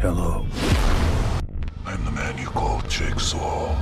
Hello. I'm the man you call Jigsaw.